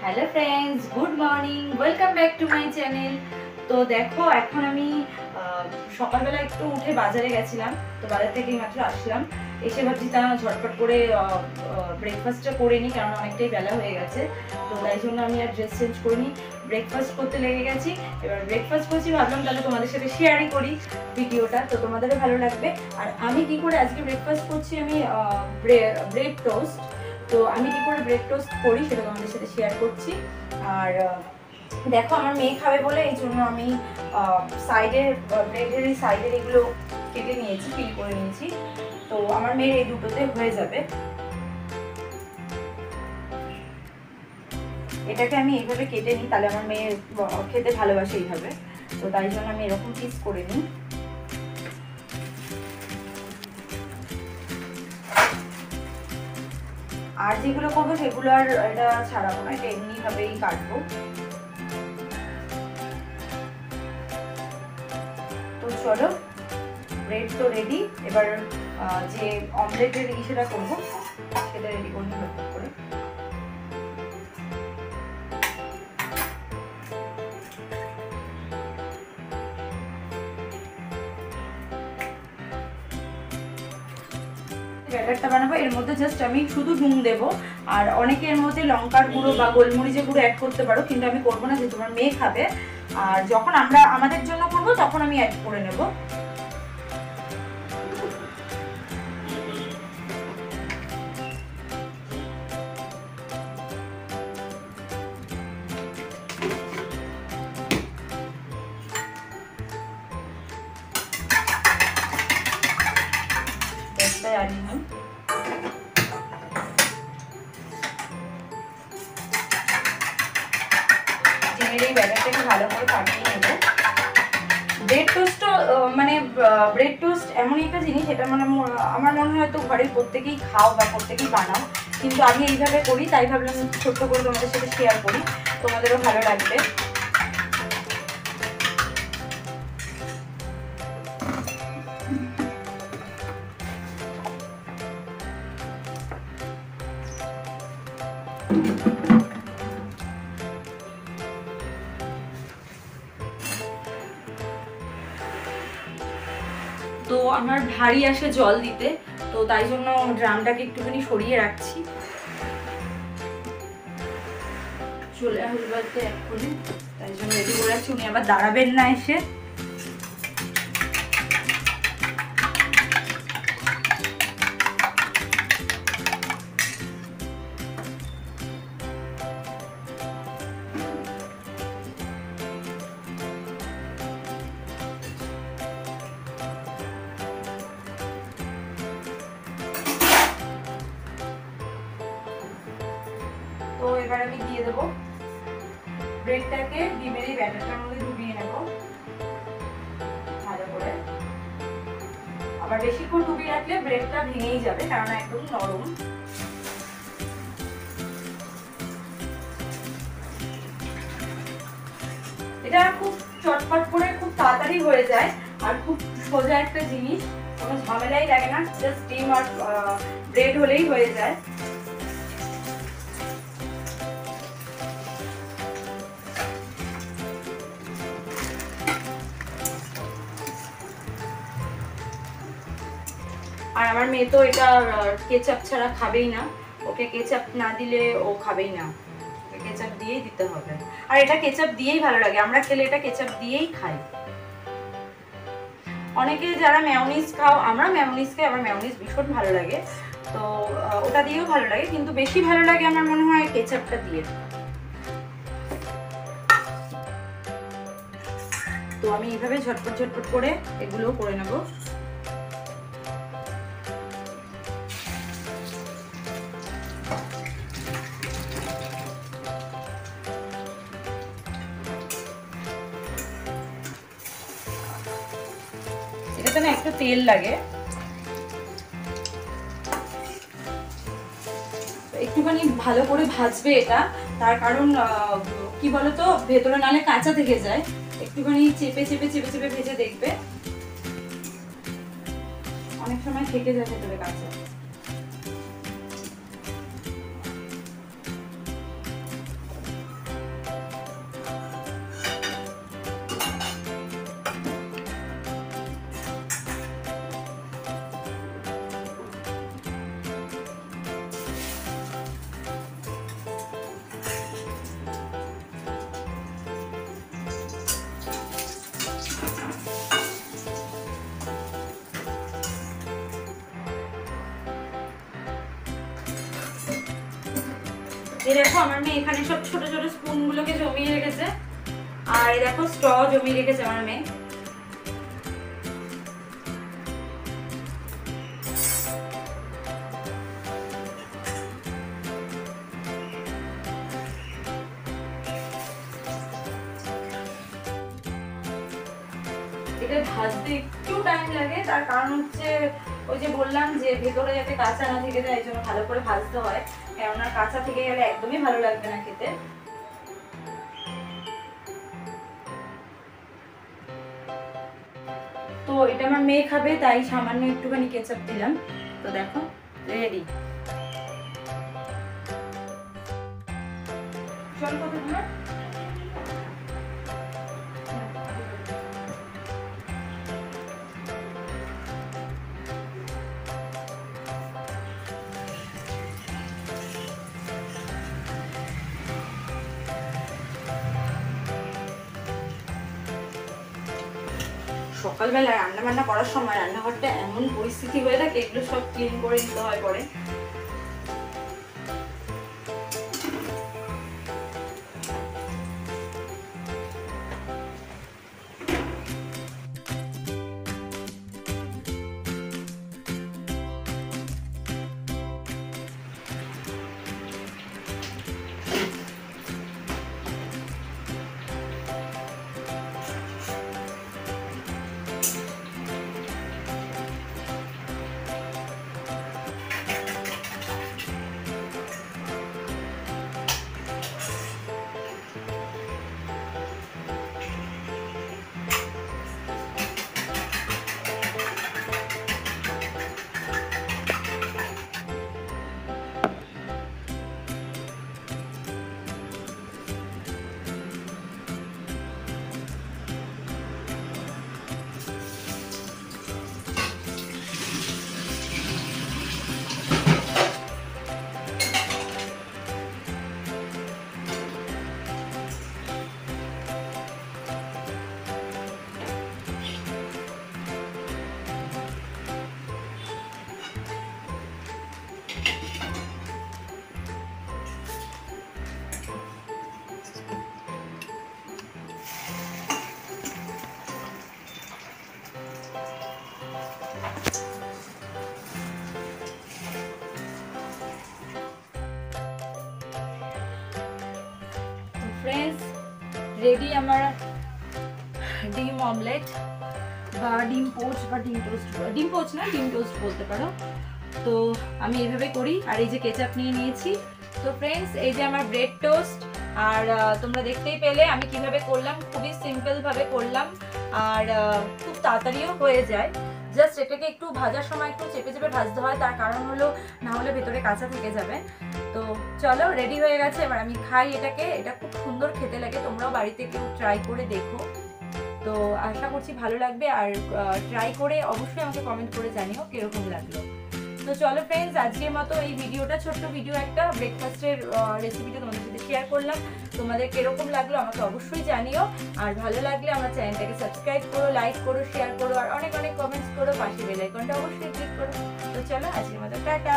Hello friends good morning welcome back to my channel তো দেখো এখন আমি আহ, সকালবেলা একটু উঠে বাজারে গেছিলাম, তো বাজার থেকে মাত্র আসলাম। এসে ভাবছি তা ঝটপট করে ব্রেকফাস্টটা করে নিই, কারণ অনেকটাই বেলা হয়ে গেছে। তো তাই জন্য আমি আর ড্রেস চেঞ্জ করিনি। ব্রেকফাস্ট করতে লেগে গেছি। এবার ব্রেকফাস্ট করছি, ভাবলাম তাহলে তোমাদের সাথে শেয়ারই করি ভিডিওটা। তো তোমাদেরও ভালো লাগবে। আর আমি কি করে আজকে ব্রেকফাস্ট করছি, আমি ব্রেড টোস্ট তো আমি কি করে ব্রেড টোস্ট করি, সেটা তোমাদের সাথে শেয়ার করছি। আর দেখো, আমার মেয়ে খাবে বলে এই জন্য আমি সাইডের ব্রেডের সাইডের এগুলো কেটে নিয়েছি ফিল করে নিয়েছি। তো আমার মেয়ের এই দুটোতে হয়ে যাবে। এটাকে আমি এইভাবে কেটে নিই, তাহলে আমার মেয়ে খেতে ভালোবাসে এইভাবে। তো তাই জন্য আমি এরকম পিস করে নিই। আর যেগুলো করব সেগুলো আর এটা ছাড়াবো না, এটা এমনিভাবেই কাটবো। তো চলো ব্রেড তো রেডি এবার যে অমলেটের ইসেটা করব, সেটা রেডি করে করে। ব্যাটারটা বানাবো, এর মধ্যে জাস্ট আমি শুধু নুন দেব। আর অনেকে এর মধ্যে লঙ্কার গুঁড়ো বা গোলমরিচের গুঁড়ো অ্যাড করতে পারো, কিন্তু আমি করব না, যেহেতু আমার মেয়ে খাবে। আর যখন আমরা আমাদের জন্য করব তখন আমি অ্যাড করে নেব। এই ব্যাটারটাকে ভালো করে কাটিয়ে নেব। ব্রেড টোস্টও মানে ব্রেড টোস্ট এমন একটা জিনিস, এটা মানে আমার মনে হয় তো ঘরের প্রত্যেকেই খাও বা প্রত্যেকেই বানাও। কিন্তু আমি এইভাবে করি, তাই ভাবলাম ছোট্ট করে তোমাদের সাথে শেয়ার করি। তোমাদেরও ভালো লাগবে। তো আমার ভারী আসে জল দিতে, তো তাই জন্য ড্রামটাকে একটুখানি সরিয়ে রাখছি। চলে আসবে এক্ষুনি, তাই জন্য রেডি করে রাখছি উনি আবার দাঁড়াবেন না এসে। এবার আমি দিয়ে দেবো ব্রেডটাকে ডিমের এই ব্যাটারটার মধ্যে ডুবিয়ে নেব। ভালো করে। আবার বেশিক্ষণ ডুবিয়ে রাখলে ব্রেডটা ভেঙেই যাবে কারণ একদম নরম। এটা খুব চটপট করে খুব তাড়াতাড়ি হয়ে যায়, আর খুব সোজা একটা জিনিস। কোনো ঝামেলাই লাগে না জাস্ট ডিম আর ব্রেড হলেই হয়ে যায়। আর আমার মেয়ে তো এটা কেচাপ ছাড়া খাবেই না। ওকে কেচাপ না দিলে ও খাবেই না। কেচাপ দিয়েই দিতে হবে। আর এটা কেচাপ দিয়েই ভালো লাগে। আমরা খেলে এটা কেচাপ দিয়েই খাই। অনেকে যারা ম্যাওনিজ খাও, আমরা ম্যাওনিজ খাই, আমার ম্যাওনিজ ভীষণ ভালো লাগে। তো ওটা দিয়েও ভালো লাগে। কিন্তু বেশি ভালো লাগে আমার মনে হয় কেচাপটা দিয়ে। তো আমি এইভাবে ঝটপট ঝটপট করে এগুলো করে নেব। এটাতে না একটু তেল লাগে। একটুখানি ভালো করে ভাজবে এটা। তার কারণ কি বলতো, ভেতরে নালে কাঁচা থেকে যায়। একটুখানি চেপে চেপে চেপে চেপে ভেজে দেখবে। অনেক সময় থেকে যায় ভেতরে কাঁচা। এই দেখো, আমার মেয়ে এখানে সব ছোট ছোট স্পুন গুলোকে জমিয়ে রেখেছে। আর এই দেখো স্ট্র জমিয়ে রেখেছে আমার মেয়ে। এটা ভাজতে একটু টাইম লাগে, তার কারণ হচ্ছে ওই যে বললাম যে ভেতরে যাতে কাঁচা না থেকে যায়, এই জন্য ভালো করে ভাজতে হয়। কেননা কাঁচা থেকে গেলে একদমই ভালো লাগবে না খেতে। তো এটা আমার মেয়ে খাবে, তাই সামান্য একটুখানি কেচাপ দিলাম। তো দেখো রেডি চল কত তোমার সকালবেলা রান্না বান্না করার সময় রান্নাঘরটা এমন পরিস্থিতি হয়ে থাকে, এগুলো সব ক্লিন করে নিতে হয় পরে। ফ্রেন্ডস রেডি আমার ডিম অমলেট বা ডিম পোচ বা ডিম টোস্ট ডিম পোচ না, ডিম টোস্ট বলতে পারো। তো আমি এইভাবে করি। আর এই যে কেচাপ নিয়ে নিয়েছি। তো ফ্রেন্ডস এই যে আমার ব্রেড টোস্ট আর তোমরা দেখতেই পেলে, আমি কীভাবে করলাম? খুবই সিম্পলভাবে করলাম। আর খুব তাড়াতাড়িও হয়ে যায়। জাস্ট এটাকে একটু ভাজার সময় একটু চেপে চেপে ভাজতে হয়, তার কারণ হলো না হলে ভেতরে কাঁচা থেকে যাবে। তো চলো রেডি হয়ে গেছে। এবার আমি খাই এটাকে। এটা খুব সুন্দর খেতে লাগে। তোমরাও বাড়িতে একটু ট্রাই করে দেখো। তো আশা করছি ভালো লাগবে। আর ট্রাই করে অবশ্যই আমাকে কমেন্ট করে জানিও কীরকম লাগল। তো চলো ফ্রেন্ডস আজকের মতো এই ভিডিওটা, ছোট্ট ভিডিও একটা ব্রেকফাস্টের রেসিপিটা তোমাদের সাথে শেয়ার করলাম। তোমাদের কীরকম লাগল আমাকে অবশ্যই জানিও। আর ভালো লাগলে আমার চ্যানেলটাকে সাবস্ক্রাইব করো লাইক করো শেয়ার করো, আর অনেক অনেক কমেন্টস করো। পাশে বেলাইকনটা অবশ্যই ক্লিক করো। তো চলো, আজকের মতো টাটা।